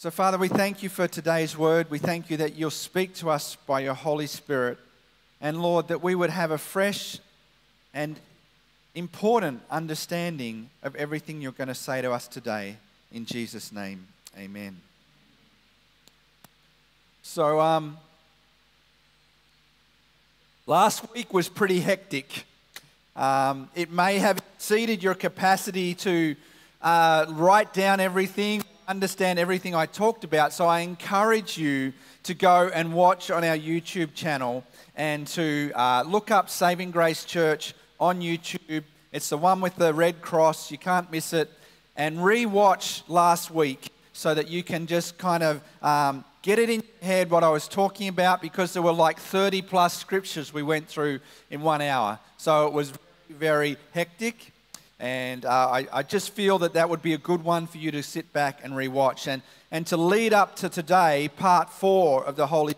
So, Father, we thank you for today's word. We thank you that you'll speak to us by your Holy Spirit. And, Lord, that we would have a fresh and important understanding of everything you're going to say to us today. In Jesus' name, amen. So, um, last week was pretty hectic. Um, it may have exceeded your capacity to uh, write down everything understand everything I talked about. So I encourage you to go and watch on our YouTube channel and to uh, look up Saving Grace Church on YouTube. It's the one with the red cross. You can't miss it. And re-watch last week so that you can just kind of um, get it in your head what I was talking about because there were like 30 plus scriptures we went through in one hour. So it was very, very hectic. And uh, I, I, just feel that that would be a good one for you to sit back and rewatch. And, and to lead up to today, part four of the Holy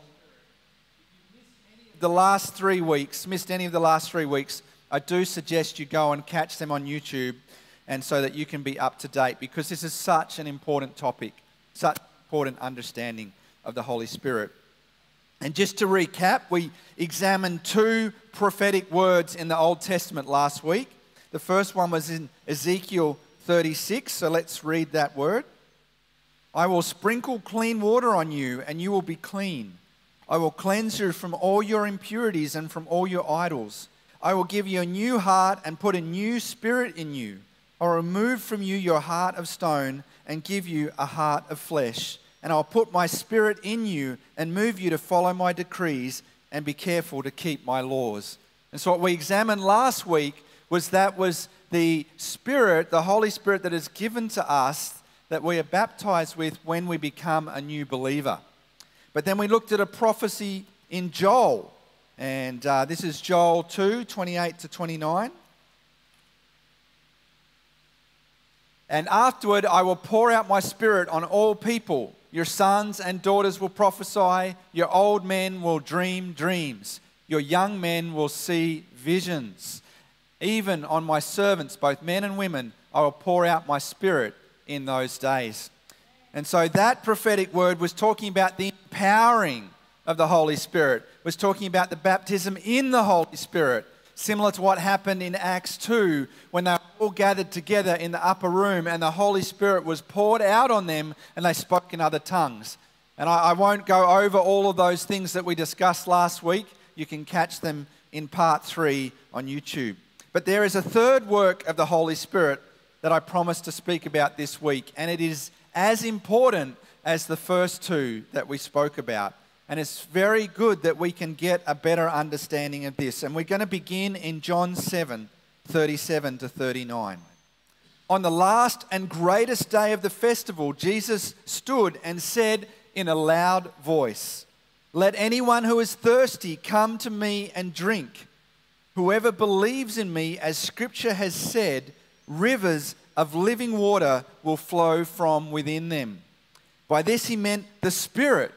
the last three weeks, missed any of the last three weeks, I do suggest you go and catch them on YouTube and so that you can be up to date because this is such an important topic, such important understanding of the Holy Spirit. And just to recap, we examined two prophetic words in the Old Testament last week. The first one was in Ezekiel 36, so let's read that word. I will sprinkle clean water on you, and you will be clean. I will cleanse you from all your impurities and from all your idols. I will give you a new heart and put a new spirit in you. I'll remove from you your heart of stone and give you a heart of flesh. And I'll put my spirit in you and move you to follow my decrees and be careful to keep my laws. And so, what we examined last week was that was the Spirit, the Holy Spirit that is given to us that we are baptized with when we become a new believer. But then we looked at a prophecy in Joel, and uh, this is Joel 2 28 to 29. And afterward, I will pour out my spirit on all people. Your sons and daughters will prophesy. Your old men will dream dreams. Your young men will see visions. Even on my servants, both men and women, I will pour out my spirit in those days. And so that prophetic word was talking about the empowering of the Holy Spirit, was talking about the baptism in the Holy Spirit, similar to what happened in Acts 2 when they were all gathered together in the upper room and the Holy Spirit was poured out on them and they spoke in other tongues. And I, I won't go over all of those things that we discussed last week. You can catch them in part three on YouTube. But there is a third work of the Holy Spirit that I promised to speak about this week, and it is as important as the first two that we spoke about. And it's very good that we can get a better understanding of this. And we're going to begin in John 7 37 to 39. On the last and greatest day of the festival, Jesus stood and said in a loud voice, Let anyone who is thirsty come to me and drink. Whoever believes in me, as scripture has said, rivers of living water will flow from within them. By this he meant the Spirit,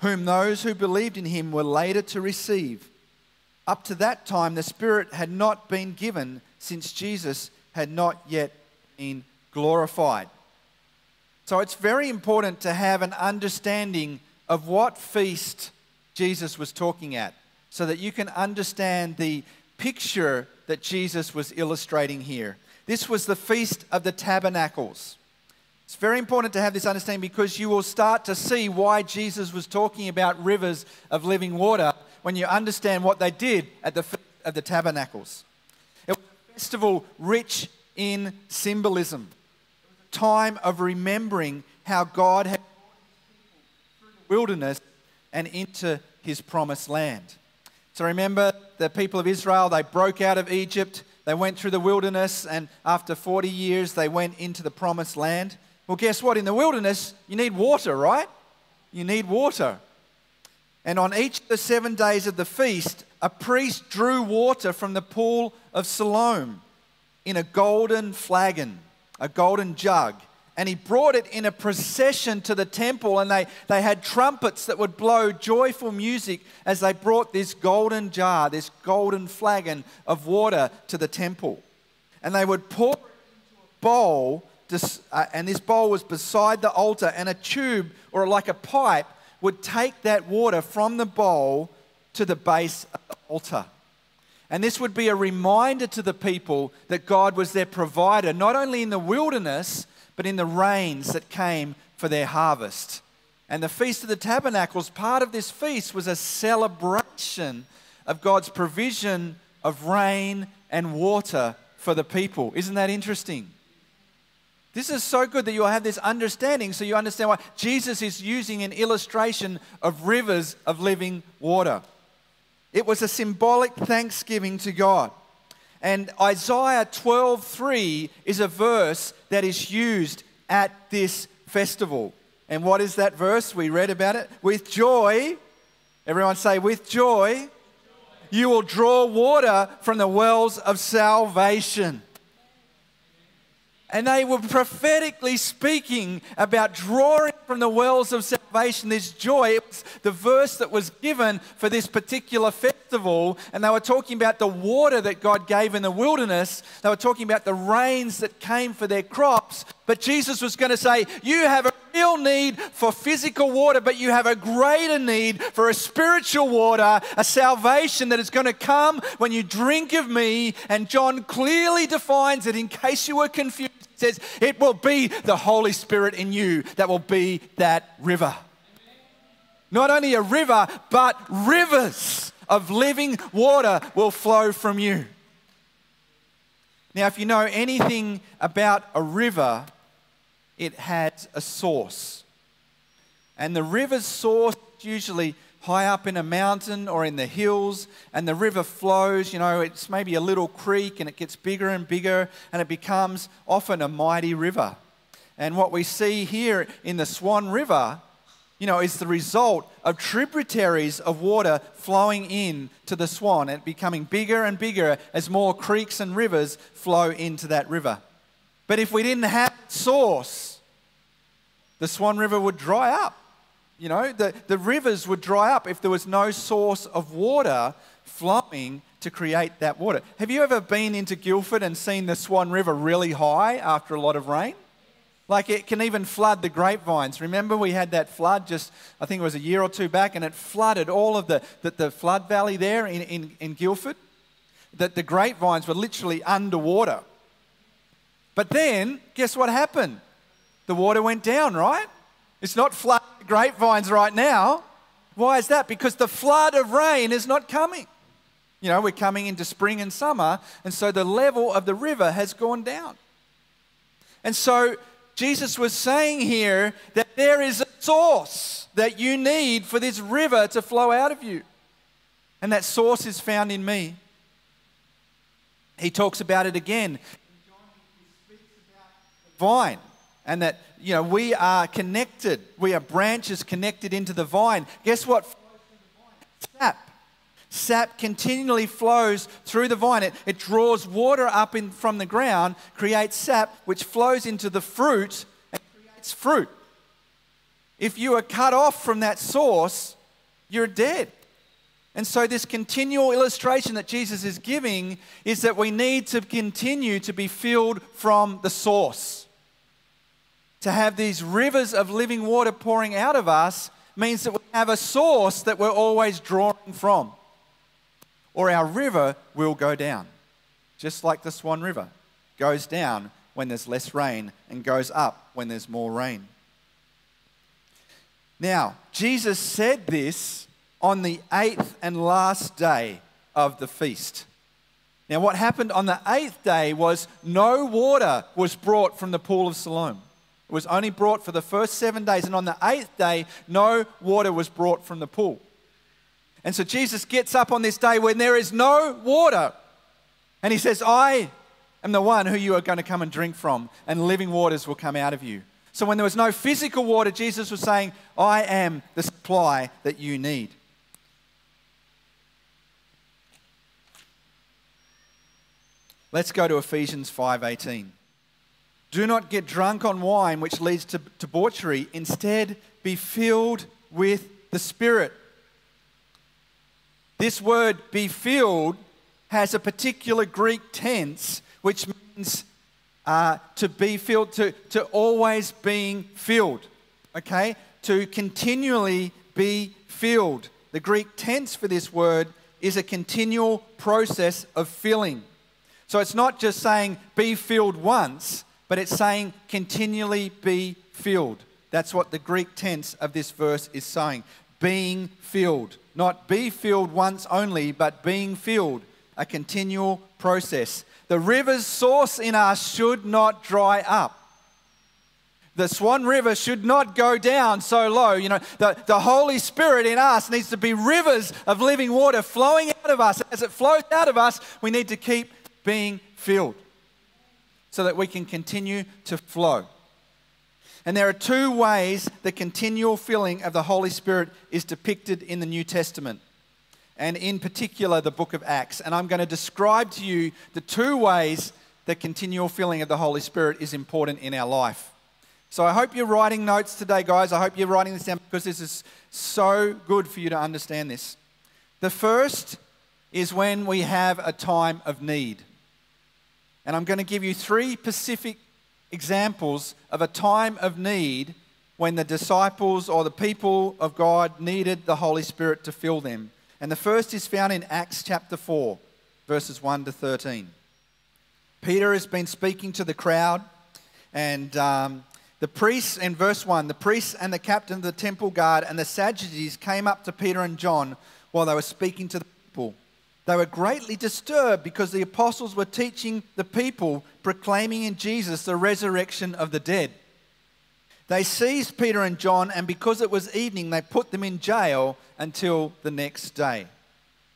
whom those who believed in him were later to receive. Up to that time, the Spirit had not been given since Jesus had not yet been glorified. So it's very important to have an understanding of what feast Jesus was talking at so that you can understand the picture that Jesus was illustrating here. This was the Feast of the Tabernacles. It's very important to have this understanding because you will start to see why Jesus was talking about rivers of living water when you understand what they did at the Feast of the Tabernacles. It was a festival rich in symbolism, a time of remembering how God had through the wilderness and into his promised land. So remember, the people of Israel, they broke out of Egypt, they went through the wilderness, and after 40 years, they went into the promised land. Well, guess what? In the wilderness, you need water, right? You need water. And on each of the seven days of the feast, a priest drew water from the pool of Siloam in a golden flagon, a golden jug and he brought it in a procession to the temple and they, they had trumpets that would blow joyful music as they brought this golden jar this golden flagon of water to the temple and they would pour it into a bowl uh, and this bowl was beside the altar, and a tube or like a pipe would take that water from the bowl to the base of the altar. And this would be a reminder to the people that God was their provider, not only in the wilderness, but in the rains that came for their harvest. And the Feast of the Tabernacles, part of this feast was a celebration of God's provision of rain and water for the people. Isn't that interesting? This is so good that you have this understanding so you understand why Jesus is using an illustration of rivers of living water. It was a symbolic thanksgiving to God. And Isaiah 12:3 is a verse that is used at this festival. And what is that verse? We read about it. With joy, everyone say, with joy, you will draw water from the wells of salvation. And they were prophetically speaking about drawing from the wells of salvation this joy. It was the verse that was given for this particular festival. And they were talking about the water that God gave in the wilderness. They were talking about the rains that came for their crops. But Jesus was going to say, You have a real need for physical water, but you have a greater need for a spiritual water, a salvation that is going to come when you drink of me. And John clearly defines it in case you were confused says it will be the Holy Spirit in you that will be that river. Not only a river, but rivers of living water will flow from you. Now, if you know anything about a river, it has a source. And the river's source usually high up in a mountain or in the hills, and the river flows. You know, it's maybe a little creek and it gets bigger and bigger, and it becomes often a mighty river. And what we see here in the Swan River, you know, is the result of tributaries of water flowing in to the Swan and becoming bigger and bigger as more creeks and rivers flow into that river. But if we didn't have source, the Swan River would dry up. You know, the, the rivers would dry up if there was no source of water flowing to create that water. Have you ever been into Guildford and seen the Swan River really high after a lot of rain? Like it can even flood the grapevines. Remember, we had that flood just, I think it was a year or two back, and it flooded all of the, the, the flood valley there in, in, in Guildford. That the grapevines were literally underwater. But then, guess what happened? The water went down, right? It's not flooding grapevines right now. Why is that? Because the flood of rain is not coming. You know, we're coming into spring and summer, and so the level of the river has gone down. And so Jesus was saying here that there is a source that you need for this river to flow out of you. And that source is found in me. He talks about it again. Vine and that you know we are connected. We are branches connected into the vine. Guess what? Sap. Sap continually flows through the vine. It, it draws water up in, from the ground creates sap which flows into the fruit and creates fruit. If you are cut off from that source you're dead. And so, this continual illustration that Jesus is giving is that we need to continue to be filled from the source to have these rivers of living water pouring out of us means that we have a source that we're always drawing from. Or our river will go down, just like the Swan River goes down when there's less rain and goes up when there's more rain. Now, Jesus said this on the eighth and last day of the feast. Now, what happened on the eighth day was no water was brought from the pool of Siloam. Was only brought for the first seven days, and on the eighth day, no water was brought from the pool. And so Jesus gets up on this day when there is no water, and he says, I am the one who you are going to come and drink from, and living waters will come out of you. So when there was no physical water, Jesus was saying, I am the supply that you need. Let's go to Ephesians 5:18. Do not get drunk on wine, which leads to debauchery. Instead, be filled with the Spirit. This word, be filled, has a particular Greek tense, which means uh, to be filled, to, to always being filled, okay? To continually be filled. The Greek tense for this word is a continual process of filling. So it's not just saying be filled once, but it's saying continually be filled. That's what the Greek tense of this verse is saying. Being filled. Not be filled once only, but being filled. A continual process. The river's source in us should not dry up. The Swan River should not go down so low. You know, the, the Holy Spirit in us needs to be rivers of living water flowing out of us. As it flows out of us, we need to keep being filled so that we can continue to flow. And there are two ways the continual filling of the Holy Spirit is depicted in the New Testament, and in particular the book of Acts. And I'm going to describe to you the two ways the continual filling of the Holy Spirit is important in our life. So I hope you're writing notes today, guys. I hope you're writing this down because this is so good for you to understand this. The first is when we have a time of need. And I'm going to give you three specific examples of a time of need when the disciples or the people of God needed the Holy Spirit to fill them. And the first is found in Acts chapter 4, verses 1 to 13. Peter has been speaking to the crowd, and um, the priests, in verse 1, the priests and the captain of the temple guard and the Sadducees came up to Peter and John while they were speaking to the people. They were greatly disturbed because the apostles were teaching the people, proclaiming in Jesus the resurrection of the dead. They seized Peter and John, and because it was evening, they put them in jail until the next day.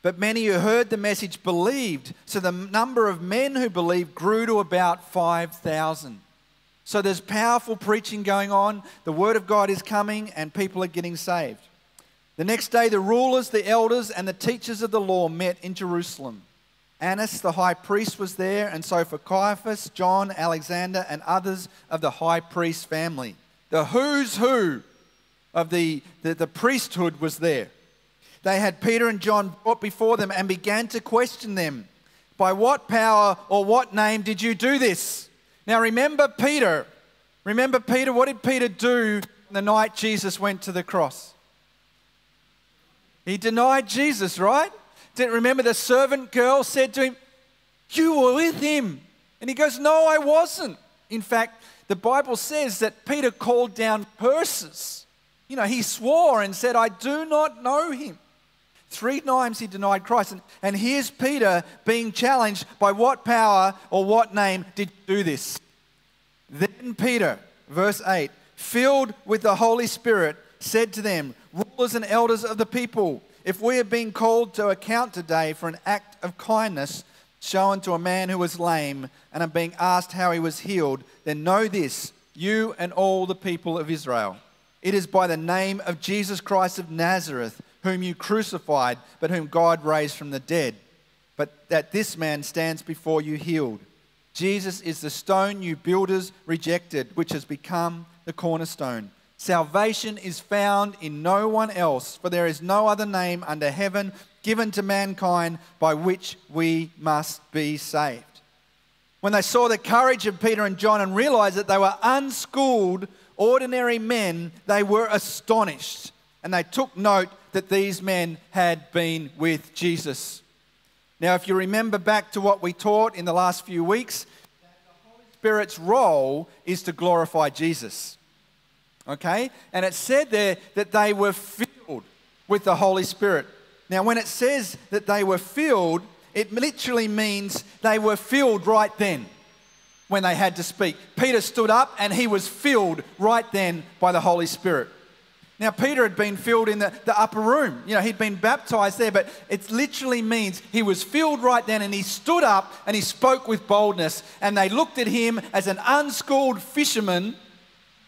But many who heard the message believed, so the number of men who believed grew to about 5,000. So there's powerful preaching going on, the word of God is coming, and people are getting saved. The next day, the rulers, the elders, and the teachers of the law met in Jerusalem. Annas, the high priest, was there, and so for Caiaphas, John, Alexander, and others of the high priest family. The who's who of the, the, the priesthood was there. They had Peter and John brought before them and began to question them By what power or what name did you do this? Now remember Peter. Remember Peter. What did Peter do the night Jesus went to the cross? He denied Jesus, right? Didn't remember the servant girl said to him, You were with him. And he goes, No, I wasn't. In fact, the Bible says that Peter called down curses. You know, he swore and said, I do not know him. Three times he denied Christ. And, and here's Peter being challenged by what power or what name did do this? Then Peter, verse 8, filled with the Holy Spirit, said to them, rulers and elders of the people, if we have been called to account today for an act of kindness shown to a man who was lame and are being asked how he was healed, then know this, you and all the people of Israel. It is by the name of Jesus Christ of Nazareth, whom you crucified, but whom God raised from the dead, but that this man stands before you healed. Jesus is the stone you builders rejected, which has become the cornerstone. Salvation is found in no one else, for there is no other name under heaven given to mankind by which we must be saved. When they saw the courage of Peter and John and realized that they were unschooled, ordinary men, they were astonished. And they took note that these men had been with Jesus. Now, if you remember back to what we taught in the last few weeks, the Holy Spirit's role is to glorify Jesus. Okay? And it said there that they were filled with the Holy Spirit. Now, when it says that they were filled, it literally means they were filled right then when they had to speak. Peter stood up and he was filled right then by the Holy Spirit. Now, Peter had been filled in the, the upper room. You know, he'd been baptized there, but it literally means he was filled right then and he stood up and he spoke with boldness. And they looked at him as an unschooled fisherman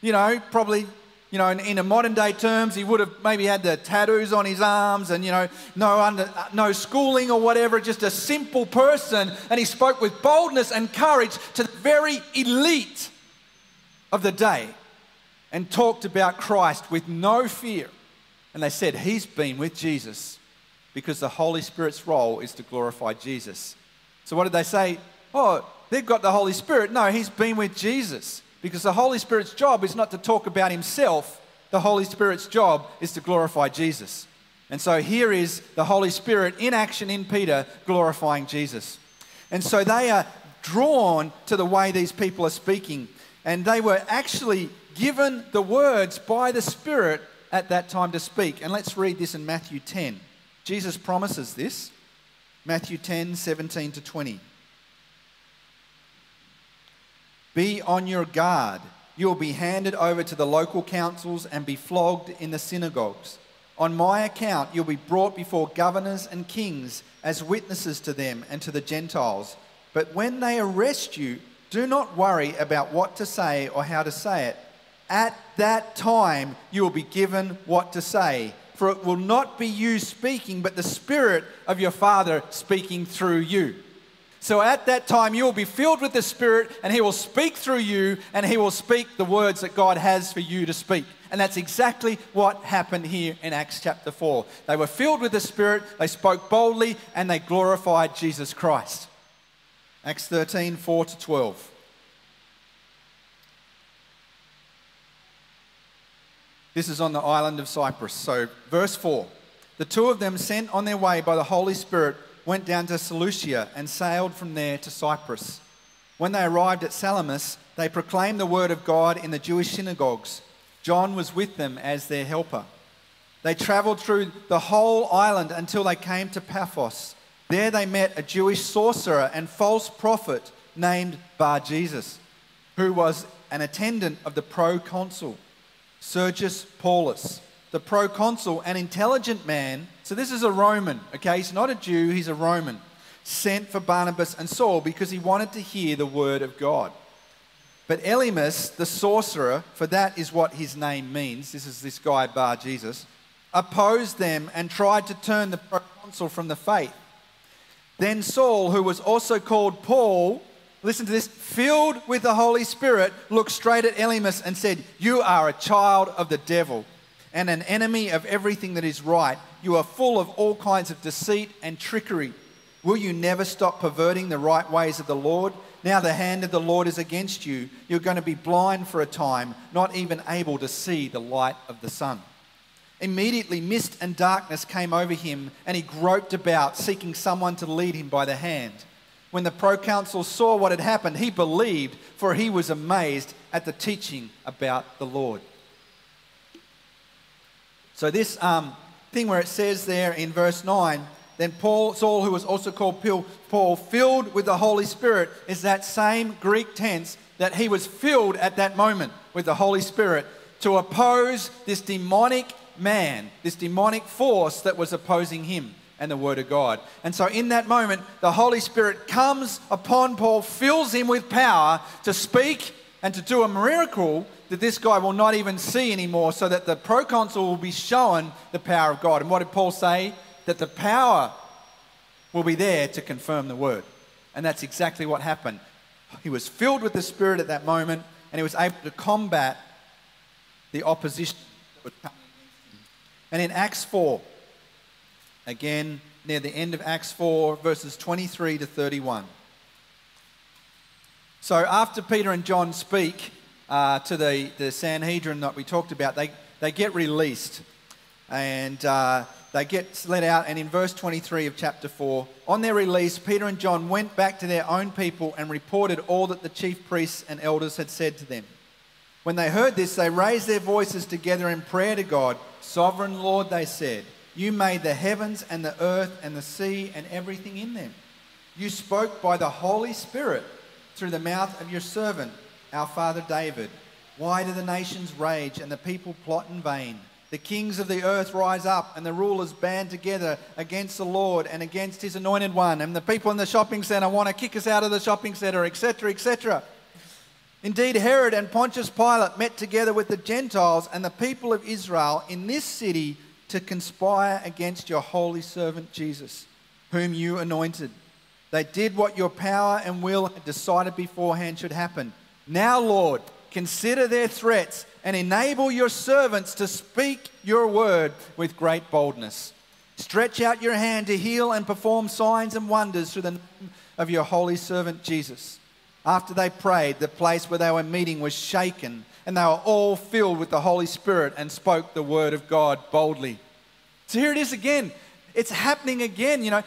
you know, probably, you know, in, in a modern day terms, he would have maybe had the tattoos on his arms and, you know, no, under, no schooling or whatever, just a simple person. And he spoke with boldness and courage to the very elite of the day and talked about Christ with no fear. And they said, He's been with Jesus because the Holy Spirit's role is to glorify Jesus. So, what did they say? Oh, they've got the Holy Spirit. No, he's been with Jesus because the Holy Spirit's job is not to talk about himself, the Holy Spirit's job is to glorify Jesus. And so here is the Holy Spirit in action in Peter, glorifying Jesus. And so they are drawn to the way these people are speaking. And they were actually given the words by the Spirit at that time to speak. And let's read this in Matthew 10. Jesus promises this Matthew 10 17 to 20. Be on your guard. You will be handed over to the local councils and be flogged in the synagogues. On my account, you'll be brought before governors and kings as witnesses to them and to the Gentiles. But when they arrest you, do not worry about what to say or how to say it. At that time, you will be given what to say. For it will not be you speaking, but the Spirit of your Father speaking through you. So at that time, you will be filled with the Spirit, and He will speak through you, and He will speak the words that God has for you to speak. And that's exactly what happened here in Acts chapter 4. They were filled with the Spirit, they spoke boldly, and they glorified Jesus Christ. Acts 13 4 to 12. This is on the island of Cyprus. So, verse 4 The two of them, sent on their way by the Holy Spirit, went down to Seleucia and sailed from there to Cyprus. When they arrived at Salamis, they proclaimed the word of God in the Jewish synagogues. John was with them as their helper. They traveled through the whole island until they came to Paphos. There they met a Jewish sorcerer and false prophet named Bar Jesus, who was an attendant of the proconsul, Sergius Paulus the proconsul, an intelligent man. So this is a Roman, okay? He's not a Jew, he's a Roman. Sent for Barnabas and Saul because he wanted to hear the word of God. But Elymas, the sorcerer, for that is what his name means, this is this guy Bar Jesus, opposed them and tried to turn the proconsul from the faith. Then Saul, who was also called Paul, listen to this, filled with the Holy Spirit, looked straight at Elymas and said, You are a child of the devil and an enemy of everything that is right. You are full of all kinds of deceit and trickery. Will you never stop perverting the right ways of the Lord? Now the hand of the Lord is against you. You're going to be blind for a time, not even able to see the light of the sun. Immediately, mist and darkness came over him, and he groped about, seeking someone to lead him by the hand. When the proconsul saw what had happened, he believed, for he was amazed at the teaching about the Lord. So, this um, thing where it says there in verse 9, then Paul, Saul, who was also called Paul, filled with the Holy Spirit, is that same Greek tense that he was filled at that moment with the Holy Spirit to oppose this demonic man, this demonic force that was opposing him and the Word of God. And so, in that moment, the Holy Spirit comes upon Paul, fills him with power to speak and to do a miracle that this guy will not even see anymore, so that the proconsul will be shown the power of God. And what did Paul say? That the power will be there to confirm the word. And that's exactly what happened. He was filled with the Spirit at that moment, and he was able to combat the opposition And in Acts 4, again, near the end of Acts 4, verses 23 to 31. So after Peter and John speak, uh, to the, the Sanhedrin that we talked about, they, they get released and uh, they get let out. And in verse 23 of chapter 4, on their release, Peter and John went back to their own people and reported all that the chief priests and elders had said to them. When they heard this, they raised their voices together in prayer to God. Sovereign Lord, they said, You made the heavens and the earth and the sea and everything in them. You spoke by the Holy Spirit through the mouth of your servant our father David. Why do the nations rage and the people plot in vain? The kings of the earth rise up and the rulers band together against the Lord and against his anointed one. And the people in the shopping center want to kick us out of the shopping center, etc., etc. Indeed, Herod and Pontius Pilate met together with the Gentiles and the people of Israel in this city to conspire against your holy servant Jesus, whom you anointed. They did what your power and will had decided beforehand should happen now, Lord, consider their threats and enable your servants to speak your word with great boldness. Stretch out your hand to heal and perform signs and wonders through the name of your holy servant Jesus. after they prayed, the place where they were meeting was shaken, and they were all filled with the Holy Spirit and spoke the word of God boldly. So here it is again. It's happening again. You know,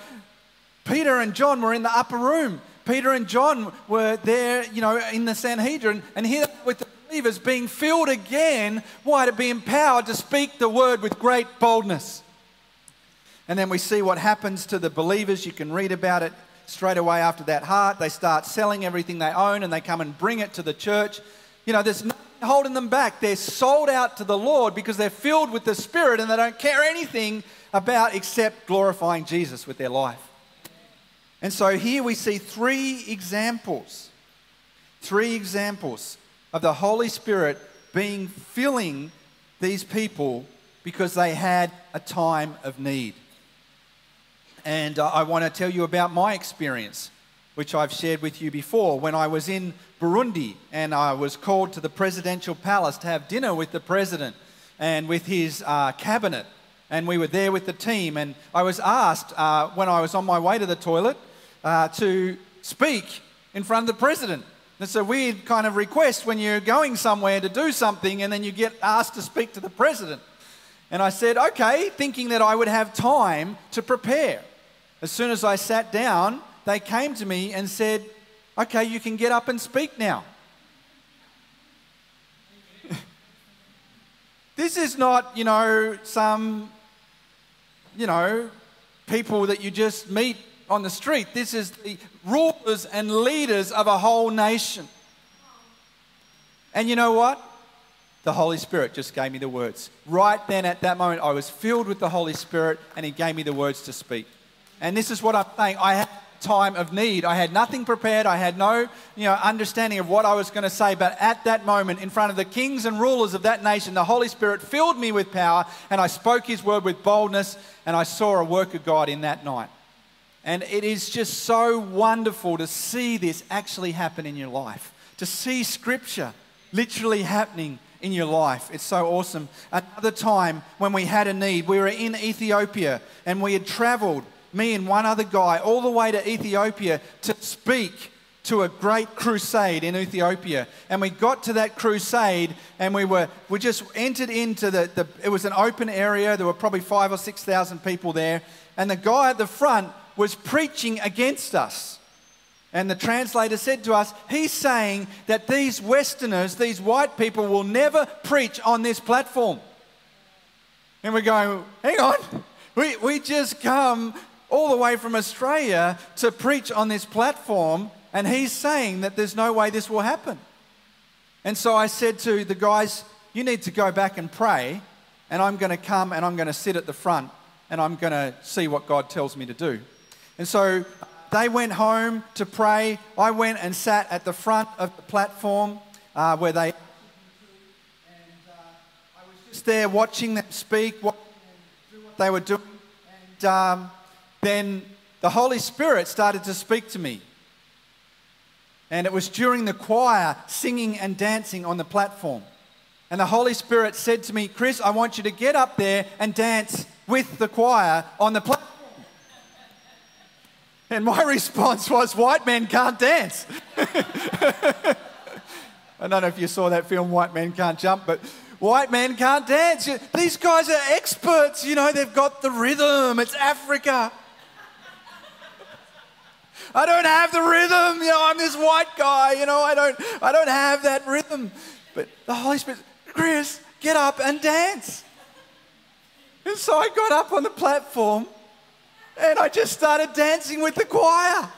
Peter and John were in the upper room. Peter and John were there, you know, in the Sanhedrin, and here with the believers being filled again, why? To be empowered to speak the word with great boldness. And then we see what happens to the believers. You can read about it straight away after that heart. They start selling everything they own and they come and bring it to the church. You know, there's nothing holding them back. They're sold out to the Lord because they're filled with the Spirit and they don't care anything about except glorifying Jesus with their life. And so here we see three examples, three examples of the Holy Spirit being filling these people because they had a time of need. And uh, I want to tell you about my experience, which I've shared with you before. When I was in Burundi and I was called to the presidential palace to have dinner with the president and with his uh, cabinet. And we were there with the team. And I was asked uh, when I was on my way to the toilet uh, to speak in front of the president. It's a weird kind of request when you're going somewhere to do something and then you get asked to speak to the president. And I said, okay, thinking that I would have time to prepare. As soon as I sat down, they came to me and said, Okay, you can get up and speak now. this is not, you know, some, you know, people that you just meet on the street. This is the rulers and leaders of a whole nation. And you know what? The Holy Spirit just gave me the words. Right then, at that moment, I was filled with the Holy Spirit, and He gave me the words to speak. And this is what I'm saying. I had time of need. I had nothing prepared. I had no, you know, understanding of what I was going to say. But at that moment, in front of the kings and rulers of that nation, the Holy Spirit filled me with power, and I spoke His word with boldness, and I saw a work of God in that night. And it is just so wonderful to see this actually happen in your life, to see Scripture literally happening in your life. It's so awesome. Another time when we had a need, we were in Ethiopia and we had traveled me and one other guy, all the way to Ethiopia to speak to a great crusade in Ethiopia. And we got to that crusade and we were we just entered into the, the it was an open area. There were probably five or six thousand people there. And the guy at the front was preaching against us. And the translator said to us, He's saying that these Westerners, these white people, will never preach on this platform. And we're going, Hang on, we, we just come all the way from Australia to preach on this platform, and he's saying that there's no way this will happen. And so I said to the guys, You need to go back and pray, and I'm going to come and I'm going to sit at the front and I'm going to see what God tells me to do. And so they went home to pray. I went and sat at the front of the platform uh, where they. And uh, I was just there watching them speak, what they were doing. And um, then the Holy Spirit started to speak to me. And it was during the choir singing and dancing on the platform. And the Holy Spirit said to me, Chris, I want you to get up there and dance with the choir on the platform. And my response was, White men can't dance. I don't know if you saw that film, White Men Can't Jump, but white men can't dance. These guys are experts, you know, they've got the rhythm. It's Africa. I don't have the rhythm. You know, I'm this white guy. You know, I don't, I don't have that rhythm. But the Holy Spirit, Chris, get up and dance. And so I got up on the platform and I just started dancing with the choir.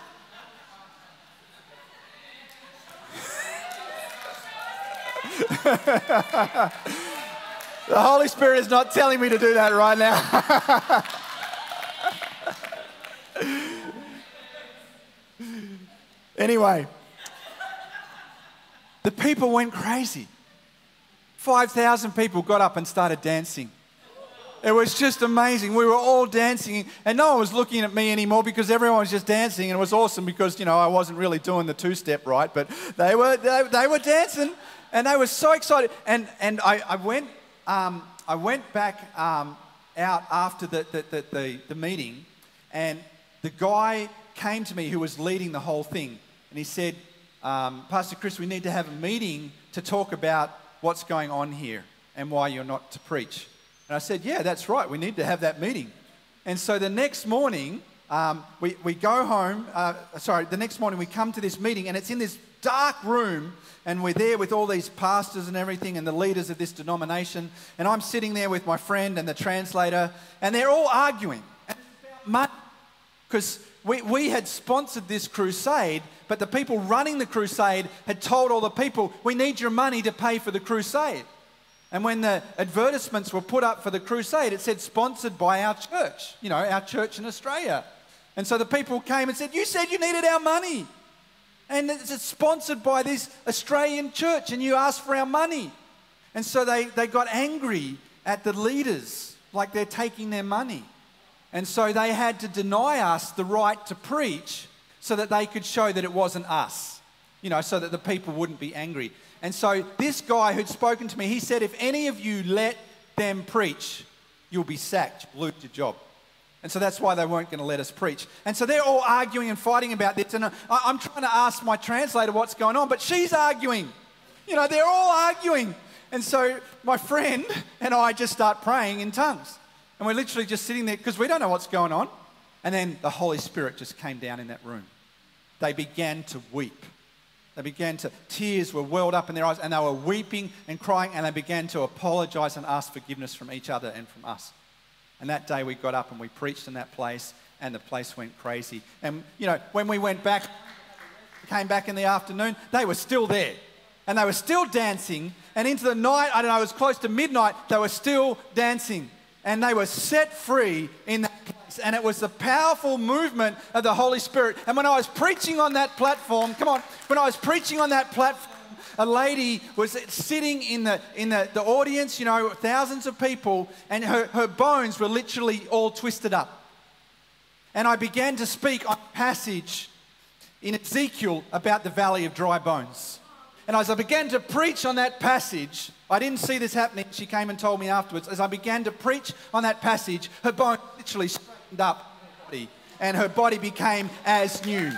the Holy Spirit is not telling me to do that right now. Anyway, the people went crazy. 5,000 people got up and started dancing. It was just amazing. We were all dancing, and no one was looking at me anymore because everyone was just dancing. And it was awesome because, you know, I wasn't really doing the two step right, but they were, they, they were dancing, and they were so excited. And, and I, I, went, um, I went back um, out after the, the, the, the, the meeting, and the guy came to me who was leading the whole thing, and he said, um, Pastor Chris, we need to have a meeting to talk about what's going on here and why you're not to preach. And I said, Yeah, that's right. We need to have that meeting. And so the next morning, um, we, we go home. Uh, sorry, the next morning we come to this meeting, and it's in this dark room, and we're there with all these pastors and everything, and the leaders of this denomination. And I'm sitting there with my friend and the translator, and they're all arguing. Because we, we had sponsored this crusade, but the people running the crusade had told all the people, we need your money to pay for the crusade. And when the advertisements were put up for the crusade, it said sponsored by our church, you know, our church in Australia. And so the people came and said, You said you needed our money. And it's sponsored by this Australian church, and you asked for our money. And so they, they got angry at the leaders, like they're taking their money. And so they had to deny us the right to preach so that they could show that it wasn't us, you know, so that the people wouldn't be angry. And so this guy who'd spoken to me, he said, if any of you let them preach, you'll be sacked, you'll lose your job. And so that's why they weren't going to let us preach. And so they're all arguing and fighting about this. And I'm trying to ask my translator what's going on, but she's arguing. You know, they're all arguing. And so my friend and I just start praying in tongues. And we're literally just sitting there because we don't know what's going on. And then the Holy Spirit just came down in that room. They began to weep. They began to, tears were welled up in their eyes, and they were weeping and crying, and they began to apologize and ask forgiveness from each other and from us. And that day we got up and we preached in that place, and the place went crazy. And, you know, when we went back, came back in the afternoon, they were still there. And they were still dancing. And into the night, I don't know, it was close to midnight, they were still dancing. And they were set free in that place. And it was the powerful movement of the Holy Spirit. And when I was preaching on that platform, come on, when I was preaching on that platform, a lady was sitting in the, in the, the audience, you know, thousands of people, and her, her bones were literally all twisted up. And I began to speak on a passage in Ezekiel about the valley of dry bones. And as I began to preach on that passage, I didn't see this happening. She came and told me afterwards. As I began to preach on that passage, her bone literally up, and her body became as new.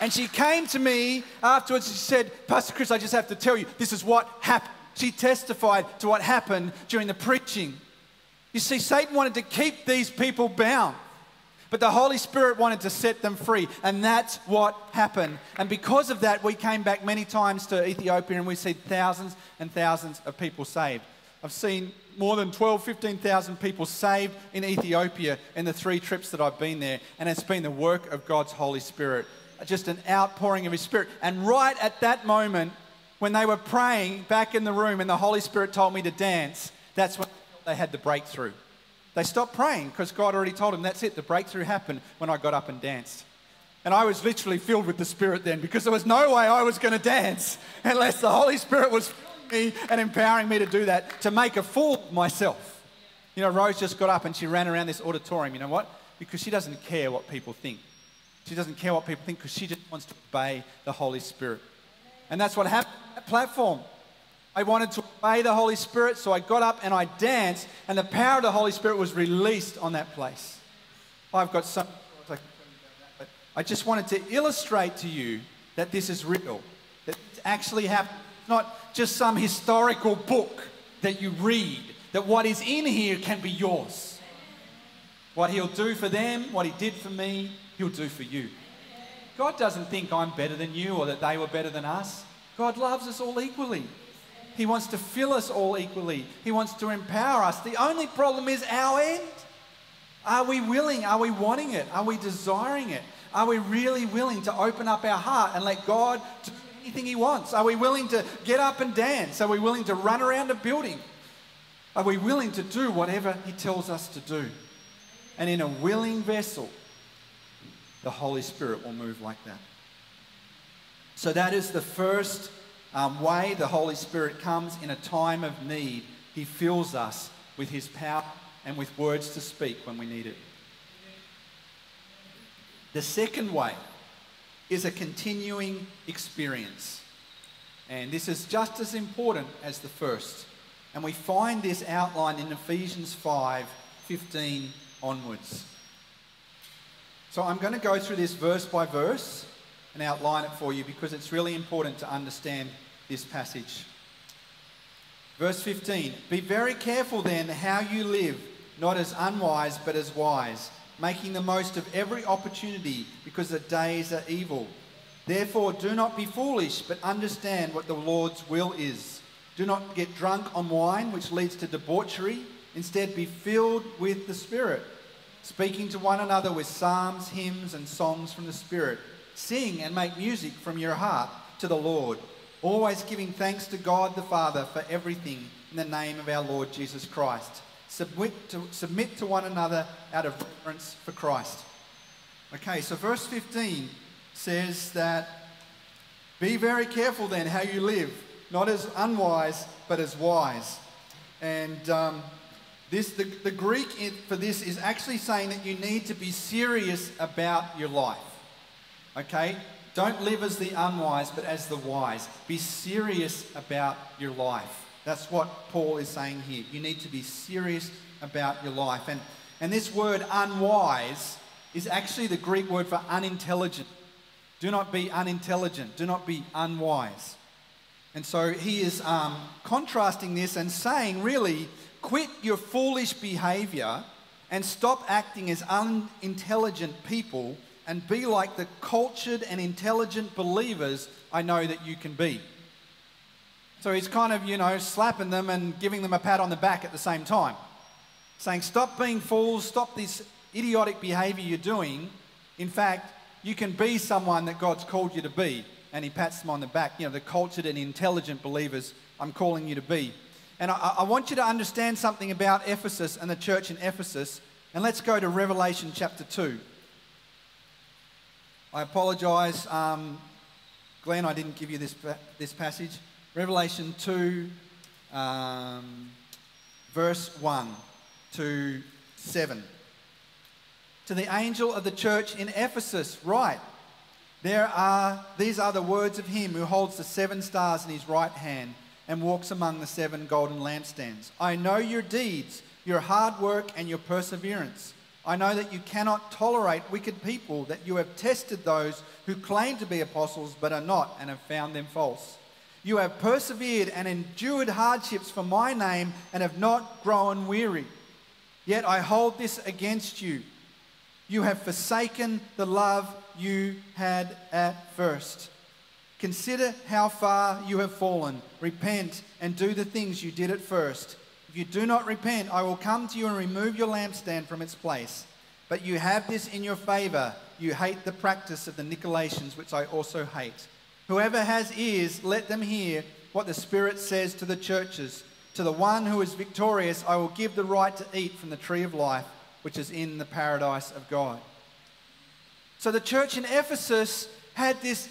And she came to me afterwards. She said, Pastor Chris, I just have to tell you, this is what happened. She testified to what happened during the preaching. You see, Satan wanted to keep these people bound. But the Holy Spirit wanted to set them free, and that's what happened. And because of that, we came back many times to Ethiopia and we see thousands and thousands of people saved. I've seen more than 12, 15,000 people saved in Ethiopia in the three trips that I've been there, and it's been the work of God's Holy Spirit just an outpouring of His Spirit. And right at that moment, when they were praying back in the room and the Holy Spirit told me to dance, that's when they had the breakthrough. They stopped praying because God already told them that's it. The breakthrough happened when I got up and danced. And I was literally filled with the Spirit then because there was no way I was going to dance unless the Holy Spirit was me and empowering me to do that, to make a fool of myself. You know, Rose just got up and she ran around this auditorium. You know what? Because she doesn't care what people think. She doesn't care what people think because she just wants to obey the Holy Spirit. And that's what happened on that platform. I wanted to obey the Holy Spirit, so I got up and I danced, and the power of the Holy Spirit was released on that place. I've got some, I just wanted to illustrate to you that this is real, that it's actually happened. Not just some historical book that you read, that what is in here can be yours. What He'll do for them, what He did for me, He'll do for you. God doesn't think I'm better than you or that they were better than us. God loves us all equally. He wants to fill us all equally. He wants to empower us. The only problem is our end. Are we willing? Are we wanting it? Are we desiring it? Are we really willing to open up our heart and let God anything He wants? Are we willing to get up and dance? Are we willing to run around a building? Are we willing to do whatever He tells us to do? And in a willing vessel, the Holy Spirit will move like that. So, that is the first um, way the Holy Spirit comes in a time of need. He fills us with His power and with words to speak when we need it. The second way is a continuing experience. And this is just as important as the first. And we find this outlined in Ephesians 5 15 onwards. So I'm going to go through this verse by verse, and outline it for you because it's really important to understand this passage. Verse 15 Be very careful then how you live, not as unwise, but as wise, making the most of every opportunity because the days are evil. Therefore, do not be foolish, but understand what the Lord's will is. Do not get drunk on wine, which leads to debauchery. Instead, be filled with the Spirit, speaking to one another with psalms, hymns, and songs from the Spirit. Sing and make music from your heart to the Lord, always giving thanks to God the Father for everything in the name of our Lord Jesus Christ. Submit to, submit to one another out of reverence for Christ. Okay, so verse 15 says that be very careful then how you live, not as unwise, but as wise. And um, this, the, the Greek for this is actually saying that you need to be serious about your life. Okay? Don't live as the unwise, but as the wise. Be serious about your life. That's what Paul is saying here. You need to be serious about your life. And, and this word unwise is actually the Greek word for unintelligent. Do not be unintelligent. Do not be unwise. And so he is um, contrasting this and saying, really, quit your foolish behavior and stop acting as unintelligent people and be like the cultured and intelligent believers I know that you can be. So he's kind of, you know, slapping them and giving them a pat on the back at the same time. Saying, stop being fools, stop this idiotic behavior you're doing. In fact, you can be someone that God's called you to be. And he pats them on the back. You know, the cultured and intelligent believers I'm calling you to be. And I, I want you to understand something about Ephesus and the church in Ephesus. And let's go to Revelation chapter 2. I apologize, um, Glenn, I didn't give you this, this passage. Revelation 2, um, verse 1 to 7 to the angel of the church in Ephesus, write, there are, these are the words of him who holds the seven stars in his right hand and walks among the seven golden lampstands. I know your deeds, your hard work, and your perseverance. I know that you cannot tolerate wicked people, that you have tested those who claim to be apostles but are not, and have found them false. You have persevered and endured hardships for my name and have not grown weary. Yet I hold this against you you have forsaken the love you had at first. Consider how far you have fallen. Repent and do the things you did at first. If you do not repent, I will come to you and remove your lampstand from its place. But you have this in your favor. You hate the practice of the Nicolaitans, which I also hate. Whoever has ears, let them hear what the Spirit says to the churches. To the one who is victorious, I will give the right to eat from the tree of life which is in the paradise of God. So the church in Ephesus had this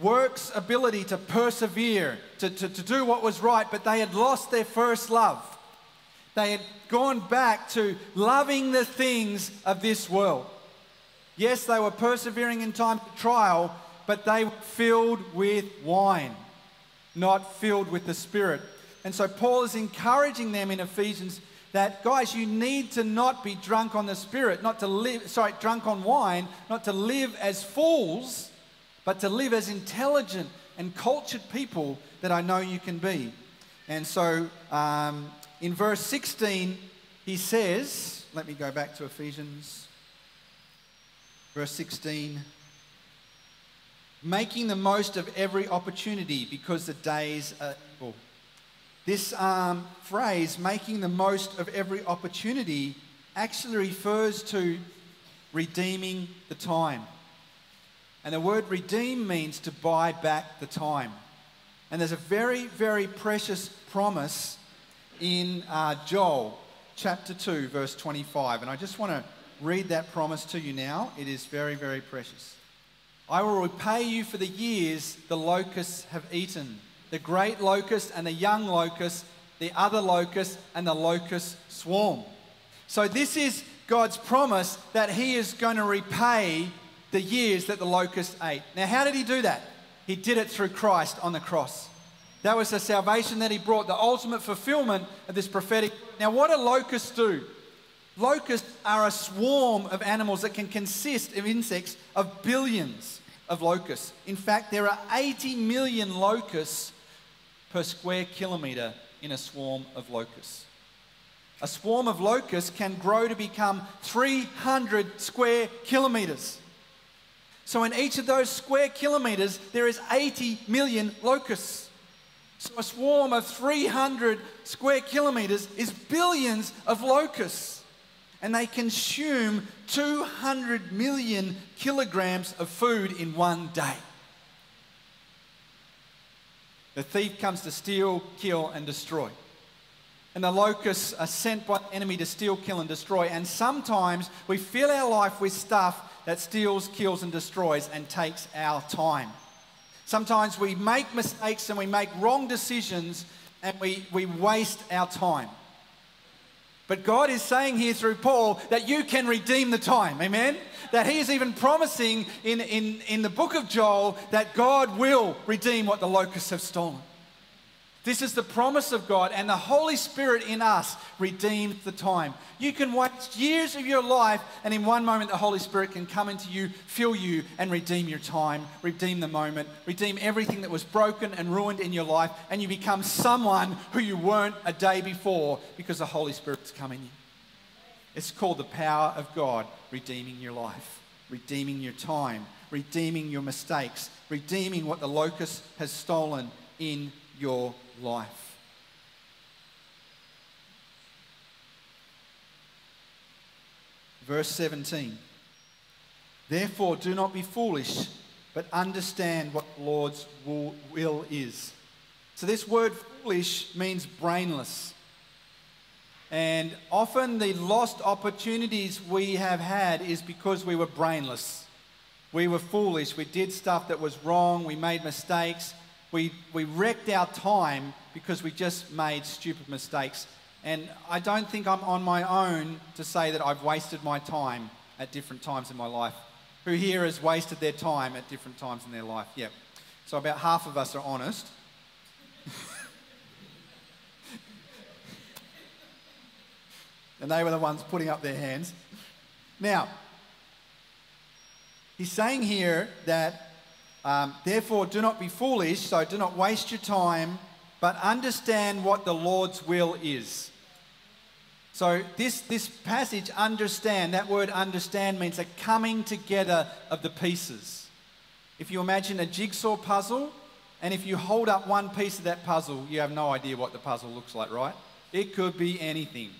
works ability to persevere, to, to, to do what was right, but they had lost their first love. They had gone back to loving the things of this world. Yes, they were persevering in time of trial, but they were filled with wine, not filled with the Spirit. And so Paul is encouraging them in Ephesians that, guys, you need to not be drunk on the Spirit, not to live, sorry, drunk on wine, not to live as fools, but to live as intelligent and cultured people that I know you can be. And so um, in verse 16, he says, let me go back to Ephesians, verse 16 making the most of every opportunity because the days are evil. This um, phrase, making the most of every opportunity, actually refers to redeeming the time. And the word redeem means to buy back the time. And there's a very, very precious promise in uh, Joel chapter 2, verse 25. And I just want to read that promise to you now. It is very, very precious. I will repay you for the years the locusts have eaten the great locust and the young locust, the other locust and the locust swarm. So, this is God's promise that He is going to repay the years that the locust ate. Now, how did He do that? He did it through Christ on the cross. That was the salvation that He brought, the ultimate fulfillment of this prophetic. Now, what do locusts do? Locusts are a swarm of animals that can consist of insects of billions of locusts. In fact, there are 80 million locusts per square kilometre in a swarm of locusts. A swarm of locusts can grow to become 300 square kilometres. So, in each of those square kilometres, there is 80 million locusts. So, a swarm of 300 square kilometres is billions of locusts. And they consume 200 million kilograms of food in one day. The thief comes to steal, kill, and destroy. And the locusts are sent by the enemy to steal, kill, and destroy. And sometimes we fill our life with stuff that steals, kills, and destroys and takes our time. Sometimes we make mistakes and we make wrong decisions and we, we waste our time. But God is saying here through Paul that you can redeem the time. Amen? That he is even promising in, in, in the book of Joel that God will redeem what the locusts have stolen. This is the promise of God, and the Holy Spirit in us redeemed the time. You can waste years of your life, and in one moment, the Holy Spirit can come into you, fill you, and redeem your time, redeem the moment, redeem everything that was broken and ruined in your life, and you become someone who you weren't a day before because the Holy Spirit's coming in. It's called the power of God redeeming your life, redeeming your time, redeeming your mistakes, redeeming what the locust has stolen in your life. Verse 17 Therefore, do not be foolish, but understand what the Lord's will is. So, this word foolish means brainless. And often the lost opportunities we have had is because we were brainless. We were foolish. We did stuff that was wrong. We made mistakes we, we wrecked our time because we just made stupid mistakes. And I don't think I'm on my own to say that I've wasted my time at different times in my life. Who here has wasted their time at different times in their life? Yep. So about half of us are honest. and they were the ones putting up their hands. Now, he's saying here that um, Therefore, do not be foolish, so do not waste your time, but understand what the Lord's will is. So, this, this passage, understand, that word understand means a coming together of the pieces. If you imagine a jigsaw puzzle, and if you hold up one piece of that puzzle, you have no idea what the puzzle looks like, right? It could be anything.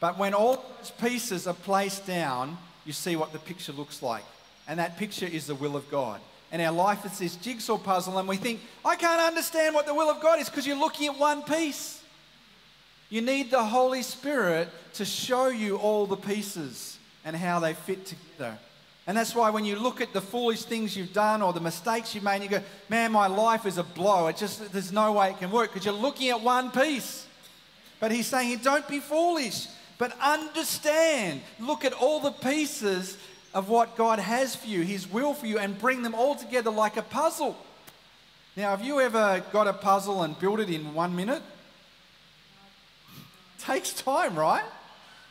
But when all those pieces are placed down, you see what the picture looks like. And that picture is the will of God and our life is this jigsaw puzzle, and we think, I can't understand what the will of God is because you're looking at one piece. You need the Holy Spirit to show you all the pieces and how they fit together. And that's why when you look at the foolish things you've done or the mistakes you've made, you go, man, my life is a blow. It just, there's no way it can work because you're looking at one piece. But he's saying, don't be foolish, but understand. Look at all the pieces of what God has for you, His will for you, and bring them all together like a puzzle. Now, have you ever got a puzzle and built it in one minute? Takes time, right?